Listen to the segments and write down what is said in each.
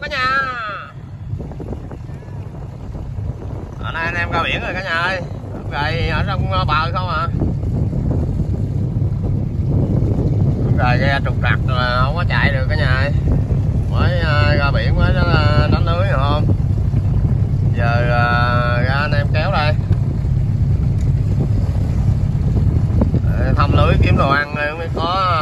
đâu cả nhà? Ở nay anh em ra biển rồi cả nhà ơi. Rồi ở trong ờ, bờ không à. Rồi ghe trục trặc là không có chạy được cả nhà ơi. Mới ờ, ra biển mới ờ, đánh lưới rồi không? Giờ ra anh em kéo đây. Thăm lưới kiếm đồ ăn mới có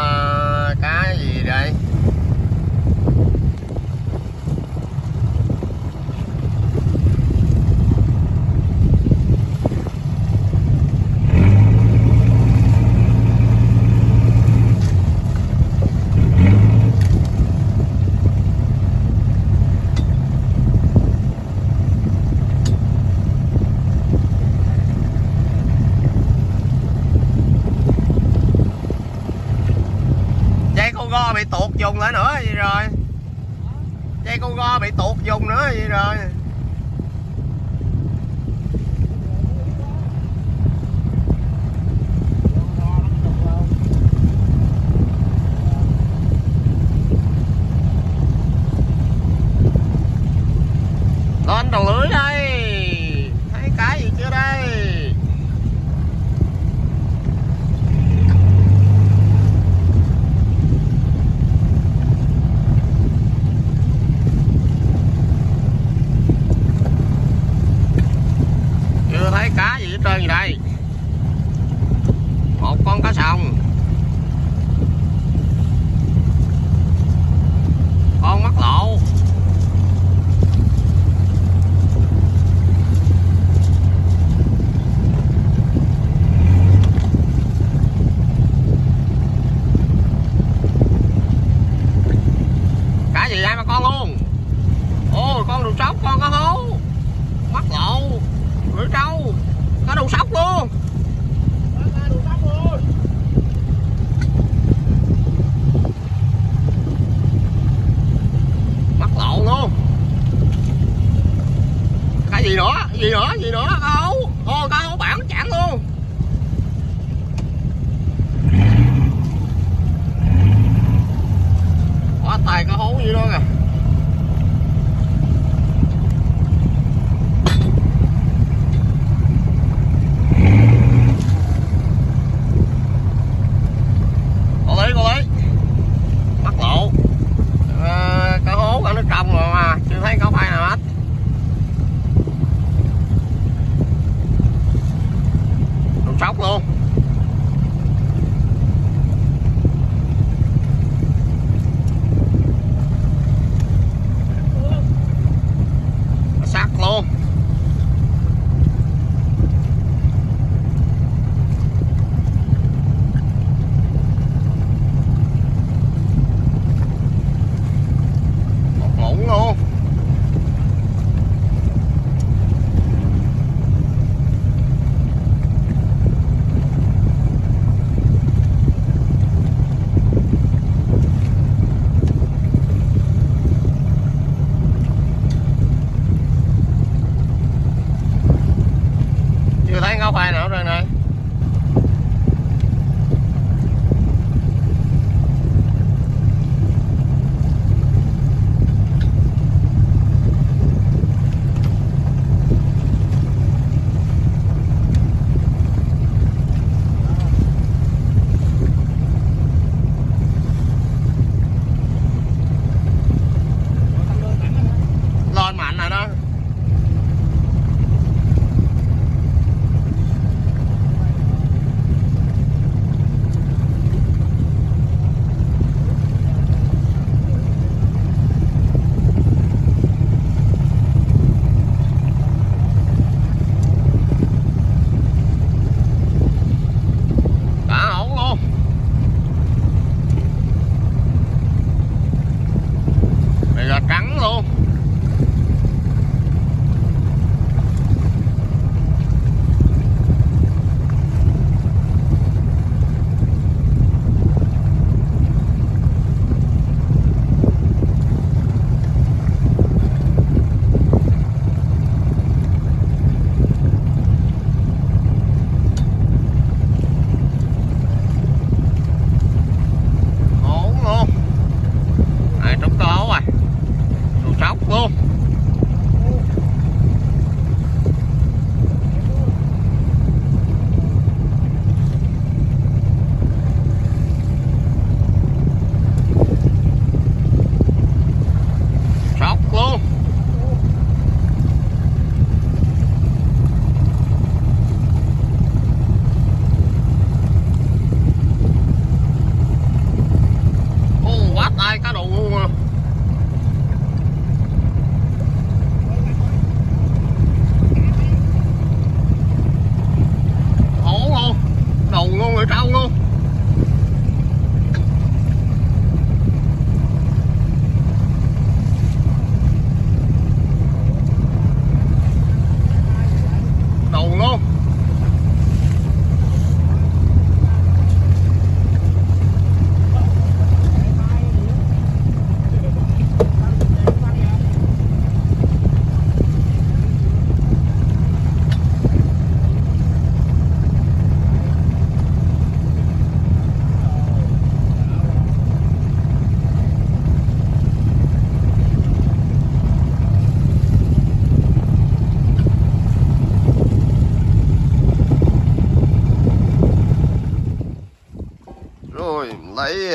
dùng lại nữa vậy rồi? Dây con go bị tuột dùng nữa vậy rồi?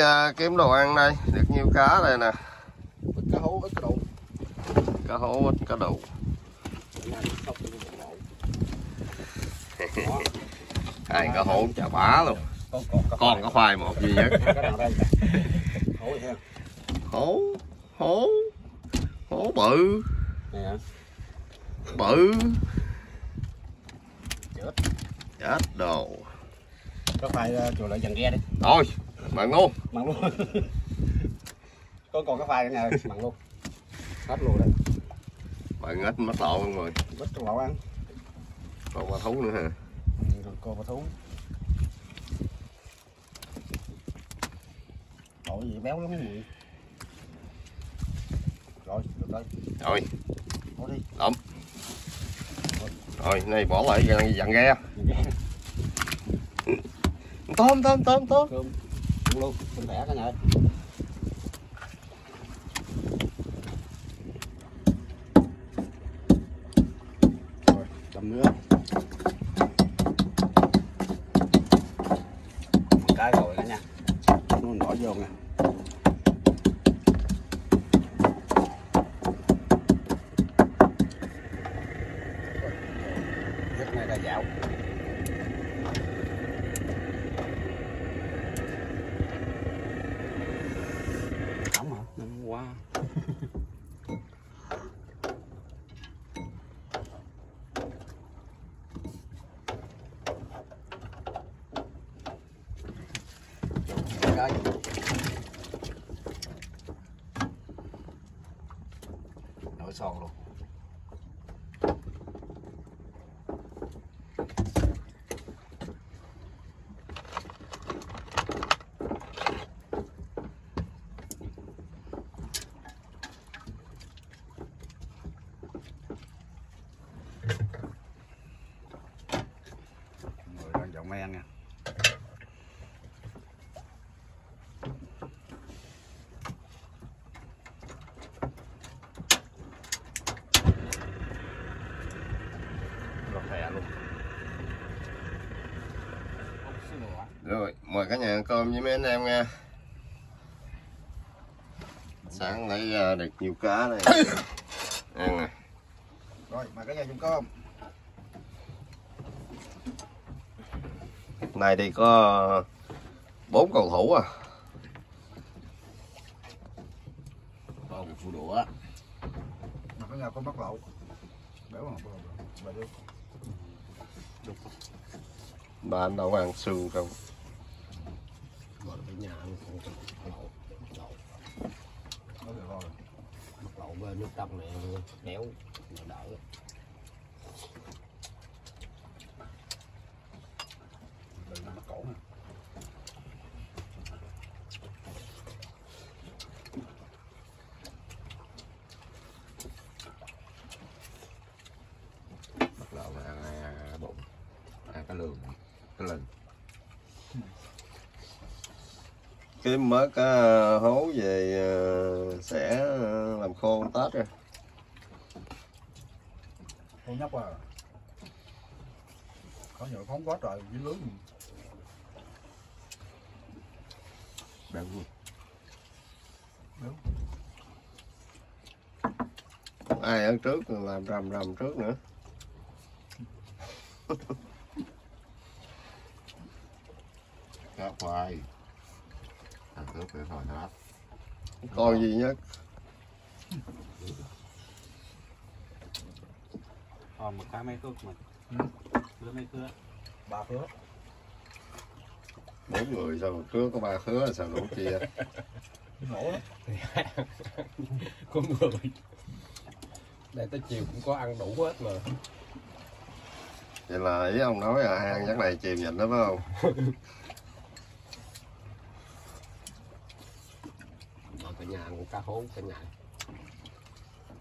À, kiếm đồ ăn đây. Được nhiêu cá đây nè. Ít cá hố ít cá đủ cá hố ít cá đủ hai cá hố chà bá luôn. Con cá khoai một duy nhất hố hố hố bự. Bự. Chết. Chết đồ có phải uh, chùa lại dần ghe đi thôi mặn luôn. Mặn luôn. Con còn cá phai đây, mặn luôn. Hết luôn đấy mặn ít mất lộ luôn rồi. Vít trong lẩu ăn. Còn qua thú nữa hả? Rồi con có thú. Ôi gì béo lắm gì rồi được rồi. Rồi. Bỏ đi. Rồi này bỏ lại dặn dặn ghe. Dần ghe tôm tôm tôm tôm. Cơm luôn tôm bẻ cả nhà rồi chấm nữa. Một cái rồi cả nhà. Nó bỏ vô nè rất này là dạo Không hả? Năm qua. Đây. Nổi son luôn. Người đang dọn men nha. Lọt thẻ luôn. rồi mời cả nhà ăn cơm với mấy anh em nha sáng lấy ra được nhiều cá này ăn nè Rồi, mời cả nhà dùng cơm. này thì có bốn cầu thủ à một phụ đũa. Mà cả nhà con bắt lậu. Béo mà bà đi. ba anh đâu có ăn xương không nhà ăn con lậu. Lậu. Nó được rồi. lẩu lậu bên nước trong này béo nó đỡ. Đừng bắt cổ nè. bắt đầu là ăn bụng ăn cái lường, cái lình kiếm mới cá hố về ờ, sẽ ờ, làm khô tết rồi. Con nhóc à. Có nhựa phóng quá trời dưới lưới. béo luôn ai ở trước làm rầm rầm trước nữa. Cá khoai coi duy nhất còn một cái máy cước mà. Lứa máy cưa Ba phứa. bốn người sao mà trước có ba khứa sao đủ chia Nổ có người. Đây tới chiều cũng có ăn đủ hết mà. Vậy là ý ông nói là ăn chắc này chìm nhịn đó phải không cả nhà ăn cá hố cả nhà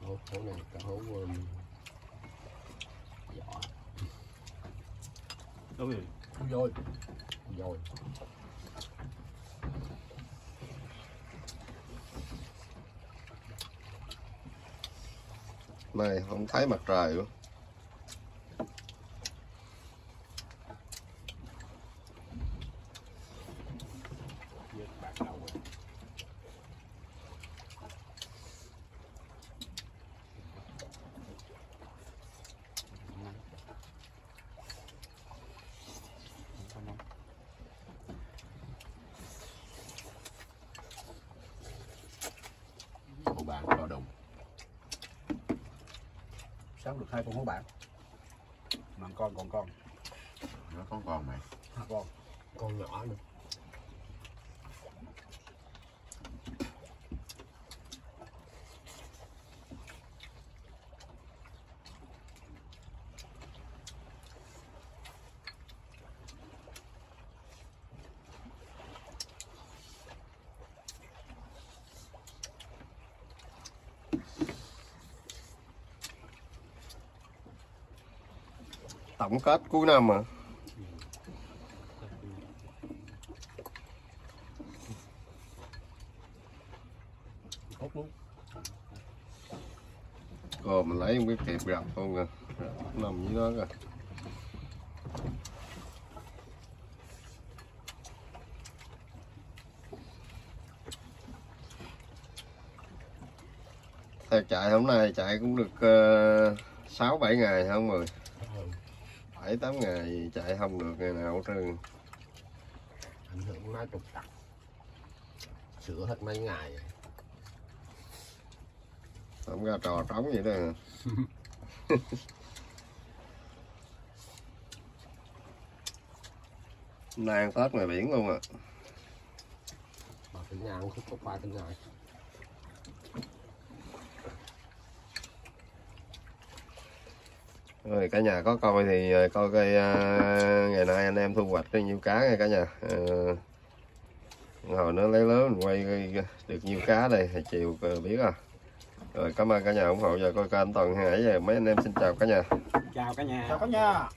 hố hố này cá hố um, vỏ Đúng rồi. Rồi. dồi này không thấy mặt trời luôn với bạc đầu rồi. Cắn được hai con hố bạn mà con còn con. Nó có còn mày. Hai con. Con nhỏ nữa tổng kết cuối năm mà. Rồi mình lấy không biết kịp gặp không kìa. Nằm dưới đó kìa. Theo chạy hôm nay chạy cũng được ờ, sáu bảy ngày không mười? ừ bảy, tám ngày chạy không được, ngày nào hết trơn. Ảnh hưởng nó trục trặc. Sửa hết mấy ngày không ra trò trống vậy đó. Nay ăn Tết ngoài biển luôn à. Mà từ nhà không có ba từ ngày. Rồi cả nhà có coi thì ờ, coi coi ờ, ngày nay anh em thu hoạch cái nhiêu cá nha cả nhà. Ờ, hồi nó lấy lớn mình quay được nhiêu cá đây thì chiều biết à rồi cảm ơn cả nhà ủng hộ và coi kênh toàn hải và mấy anh em xin chào cả nhà. Chào cả nhà. Chào cả nhà